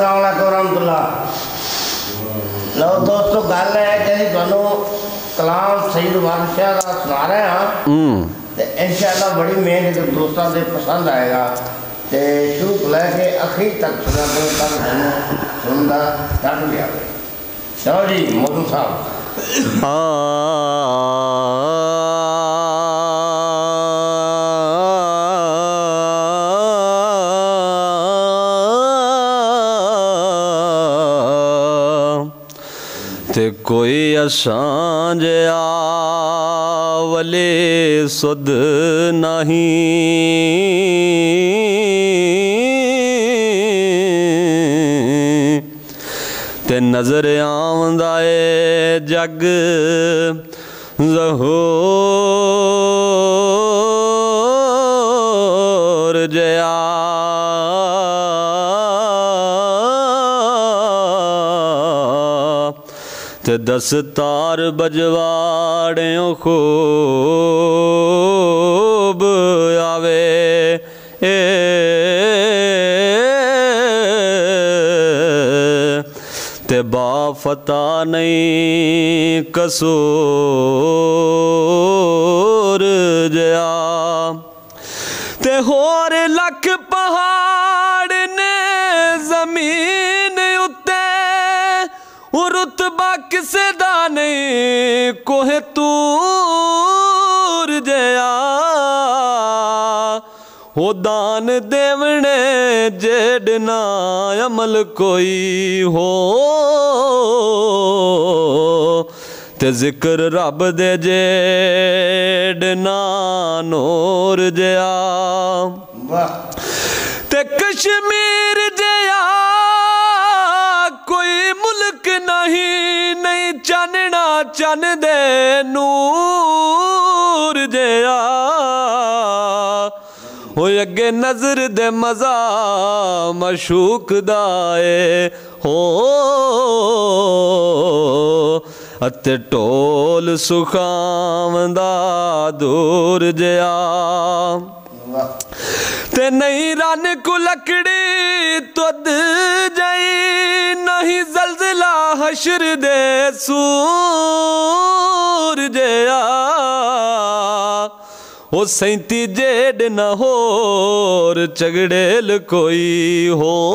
ਅਸਲਾਮੁਅਲੈਕੁਮ ਰਹਿਮਤੁल्ला ਲਓ ਦੋਸਤੋ ਗੱਲ ਹੈ ਕਿ ਅਸੀਂ ਤੁਹਾਨੂੰ ਕਲਾਮ ਸੈਦ ਬਾਦਸ਼ਾਹ ਦਾ ਸੁਣਾ ਰਹੇ ਹਾਂ। ਤੇ ਇਨਸ਼ਾਅੱਲਾ ਬੜੀ ਮਿਹਨਤ ਦੋਸਤਾਂ ਦੇ ਪਸੰਦ ਆਏਗਾ। ਤੇ ਸ਼ੁਰੂ ਤੋਂ ਲੈ ਕੇ ਅਖੀਰ ਤੱਕ ਸੁਣਾ ਦੋ ਤੱਕ ਸੁਣਦਾ ਚੱਲ ਗਿਆ ਚਲੋ ਜੀ ਮੋਦੂ ਸਾਹਿਬ। ਤੇ ਕੋਈ ਅਸਾਂ ਜਿਆ ਵਲੇ ਸੁਧ ਨਹੀਂ। ਤੇ ਨਜ਼ਰ ਆਉਂਦਾ ਏ ਜਗ ਜ਼ਹੂਰ ਜਿਆ ਤੇ ਦਸਤਾਰ ਬਜਵਾੜਿਓ ਖੂਬ ਆਵੇ। ਏ ਤੇ ਬਾ ਫਤਾ ਨਹੀਂ ਕਸੂਰ। ਕਿਸੇ ਦਾ ਨਹੀਂ, ਕੋਹ ਤੂਰ ਜਿਆ ਉਹ ਦਾਨ ਦੇਵਣੇ ਜੇੜ ਨਾ ਅਮਲ ਕੋਈ ਹੋ। ਤੇ ਜ਼ਿਕਰ ਰੱਬ ਦੇ ਜੇੜ ਨਾ ਨੂਰ ਜਿਆ ਵਾਹ। ਨਹੀਂ ਨਹੀਂ ਚਾਨਣਾ ਚੰਨ ਦੇ ਨੂਰ ਜਿਆ ਹੋਏ ਅੱਗੇ ਨਜ਼ਰ ਦੇ ਮਜ਼ਾ ਮਸ਼ੂਕ ਦਾ ਏ ਹੋ। ਅਤੇ ਢੋਲ ਸੁਖਾਵੰਦਾ ਦੂਰ ਜਿਆ ਤੇ ਨਹੀਂ ਰਨ ਕੋ ਲੱਕੜੀ ਤੁਦ ਹਸ਼ਰ ਦੇ ਸੂਰ ਜਿਆ ਉਹ ਸੈਂਤੀ ਜੇੜ ਨਾ ਹੋਰ ਝਗੜੇਲ ਕੋਈ ਹੋ।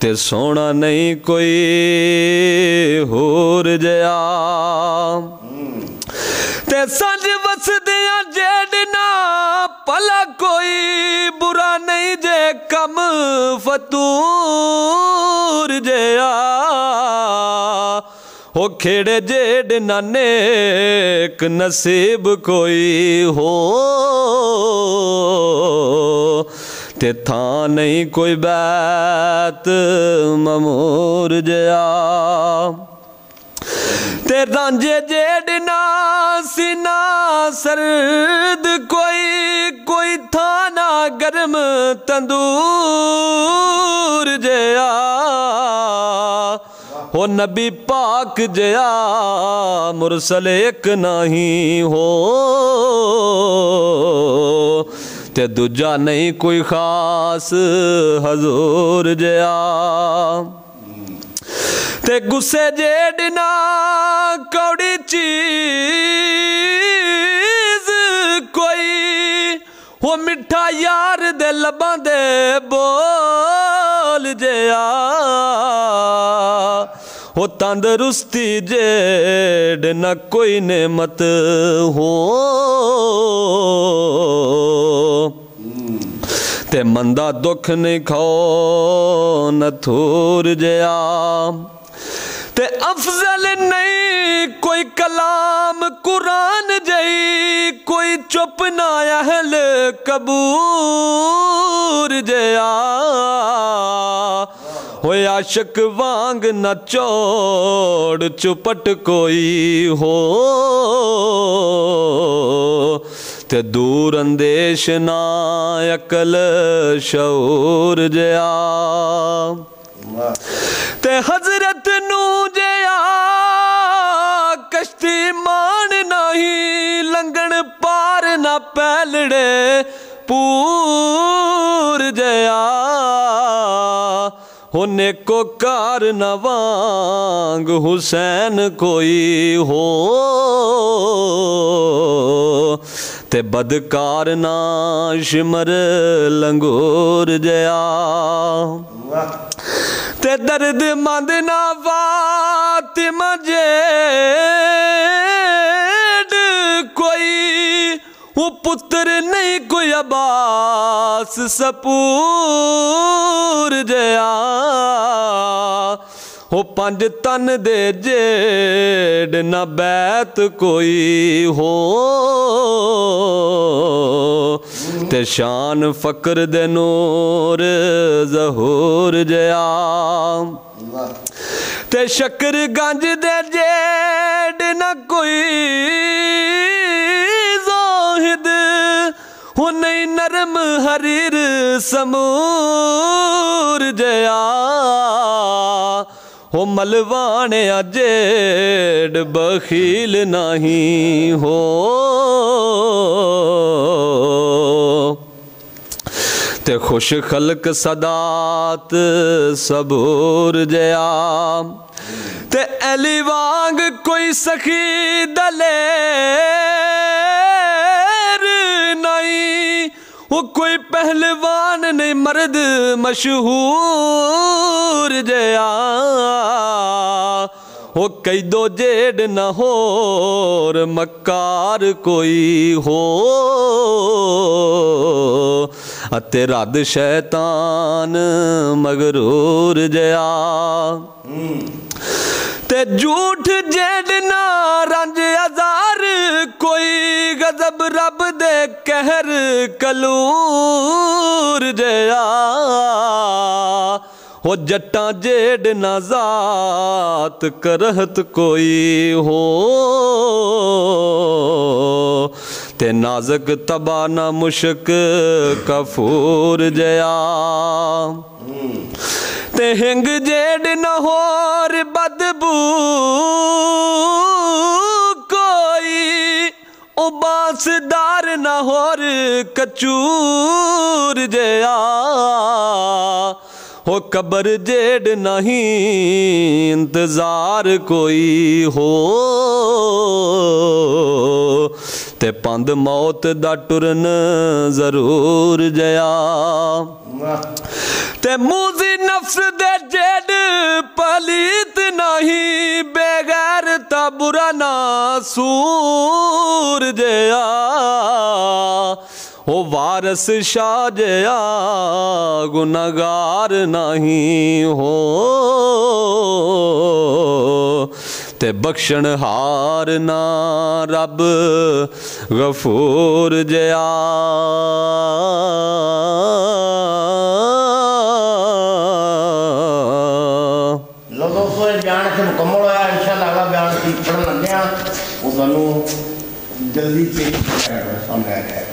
ਤੇ ਸੋਣਾ ਨਹੀਂ ਕੋਈ ਹੋਰ ਜਿਆ ਤੇ ਸੰਜ ਵਸਦਿਆਂ ਫਤੂਰ ਜਿਆ ਹੋ ਖੇੜੇ ਜੇੜ ਨਾ ਨੇਕ ਨਸੀਬ ਕੋਈ ਹੋ। ਤੇ ਥਾਂ ਨਹੀਂ ਕੋਈ ਬੈਤ ਮਮੂਰ ਜਿਆ ਤੇ ਰਾਂਝੇ ਜੇੜਨਾ ਸੀਨਾ ਸਰਦ ਗਰਮ ਤੰਦੂਰ ਜਿਆ ਹੋ ਨਬੀ ਪਾਕ ਜਿਆ ਮੁਰਸਲ ਇੱਕ ਨਹੀਂ ਹੋ। ਤੇ ਦੂਜਾ ਨਹੀਂ ਕੋਈ ਖਾਸ ਹਜ਼ੂਰ ਜਿਆ ਤੇ ਗੁੱਸੇ ਜੇੜਨਾ ਕੌੜੀ ਚੀਜ਼ ਉਹ ਯਾਰ ਦੇ ਲਬਾਂ ਦੇ ਬੋਲ ਜਿਆ। ਉਹ ਤੰਦਰੁਸਤੀ ਜੇੜ ਨਾ ਕੋਈ ਨੇਮਤ ਹੋ। ਤੇ ਮੰਦਾ ਦੁੱਖ ਨਹੀਂ ਖਾਓ ਨਾ ਥੂਰ ਜਿਆ। ਤੇ ਅਫਜ਼ਲ ਨਹੀਂ ਕੋਈ ਕਲਾਮ ਕੁਰਾਨ ਜਈ ਕੋਈ ਚੁੱਪ ਨਾ ਅਹਲ ਕਬੂਰ ਜਿਆ ਹੋਏ ਆਸ਼ਕ ਵਾਂਗ ਨਾ ਚੋੜ ਚੁਪਟ ਕੋਈ ਹੋ। ਤੇ ਦੂਰ ਅੰਦੇਸ਼ ਨਾ ਅਕਲ ਸ਼ੌਰ ਜਿਆ ਤੇ ਹਜ਼ਰਤ ਨੂੰ ਪਾਰ ਨਾ ਪੈਲੜੇ ਪੂਰ ਜਿਆ ਹੋ ਨੇਕੋ ਕਾਰ ਨ ਵਾਂਗ ਹੁਸੈਨ ਕੋਈ ਹੋ। ਤੇ ਬਦਕਾਰ ਨਾ ਸ਼ਿਮਰ ਲੰਗੋਰ ਜਿਆ ਤੇ ਦਰਦ ਮੰਦ ਨਾ ਫਾਤਿਮਾ ਜੇਡ ਉਹ ਪੁੱਤਰ ਨਹੀਂ ਕੋਈ ਅਬਾਸ, ਸਪੂਰ ਜਿਆ ਹੋ ਪੰਜ ਤਨ ਦੇ ਜੇੜ ਨਾ ਬੈਤ ਕੋਈ ਹੋ। ਤੇ ਸ਼ਾਨ ਫਕਰ ਦੇ ਨੂਰ ਜ਼ਹੂਰ ਜਿਆ ਤੇ ਸ਼ਕਰ ਗੰਜ ਦੇ ਜੇੜ ਨਾ ਕੋਈ ਹੋ ਨਰਮ ਹਰਿਰ ਸਮੂਰ ਜਿਆ ਹੋ ਮਲਵਾਣਿਆ ਜੇੜ ਬਖੀਲ ਨਹੀਂ ਹੋ। ਤੇ ਖੁਸ਼ ਖਲਕ ਸਦਾਤ ਸਬੂਰ ਜਿਆ ਤੇ ਅਲੀ ਵਾਂਗ ਕੋਈ ਸਖੀ ਦਲੇ। ਉਹ ਕੋਈ ਪਹਿਲਵਾਨ ਨਹੀਂ ਮਰਦ ਮਸ਼ਹੂਰ ਜਿਆ ਉਹ ਕਈ ਦੋ ਜੇੜ ਨਾ ਹੋਰ, ਮਕਾਰ ਕੋਈ ਹੋ ਅਤੇ ਰੱਦ ਸ਼ੈਤਾਨ ਮਗਰੂਰ ਜਿਆ ਤੇ ਝੂਠ ਜੇੜ ਨਾ, ਰੰਜ ਹਜ਼ਾਰ ਕੋਈ ਗਜ਼ਬ ਦੇ ਕਹਿਰ ਕਲੂਰ ਜਿਆ ਹੋ ਜੱਟਾਂ ਜੇੜ ਨਾ ਜ਼ਾਤ ਕਰਹਤ ਕੋਈ ਹੋ। ਤੇ ਨਾਜ਼ਕ ਤਬਾ ਨਾ ਮੁਸ਼ਕ ਕਫੂਰ ਜਿਆ ਤੇ ਹਿੰਗ ਜੇੜ ਨ ਹੋਰ ਬਦਬੂ ਕੋਈ। ਉਬਾਸਦਾਰ ਨ ਹੋਰ ਕਚੂਰ ਜਿਆ ਹੋ ਕਬਰ ਜੇੜ ਨਹੀਂ, ਇੰਤਜ਼ਾਰ ਕੋਈ ਹੋ। ਤੇ ਪੰਦ ਮੌਤ ਦਾ ਟੁਰਨ ਜ਼ਰੂਰ ਜਿਆ ਤੇ ਮੂਜ਼ੀ ਨਫਸ ਦੇ ਜੇੜ ਪਲੀਤ ਨਹੀਂ, ਬੇਗੈਰ ਤਾਂ ਬੁਰਾ ਨਾ ਸੂਰ ਜਿਆ ਉਹ ਵਾਰਸ ਸ਼ਾਹ ਜਿਆ ਗੁਨਾਹਗਾਰ ਨਹੀਂ ਹੋ। ਤੇ ਬਖਸ਼ਣ ਹਾਰ ਨਾ ਰੱਬ, ਗਫੂਰ ਜਿਆ। ਲੋ ਦੋਸਤੋ ਬਿਆਨ ਇੱਥੇ ਮੁਕੰਮਲ ਹੋਇਆ, ਇਨਸ਼ਾਅੱਲਾ ਅਗਲਾ ਬਿਆਨ ਕੀ ਪੜਨ ਲੱਗਿਆ ਉਹ ਤੁਹਾਨੂੰ ਜਲਦੀ ਪੇਸ਼ ਸਾਹਮਣੇ ਆ ਰਿਹਾ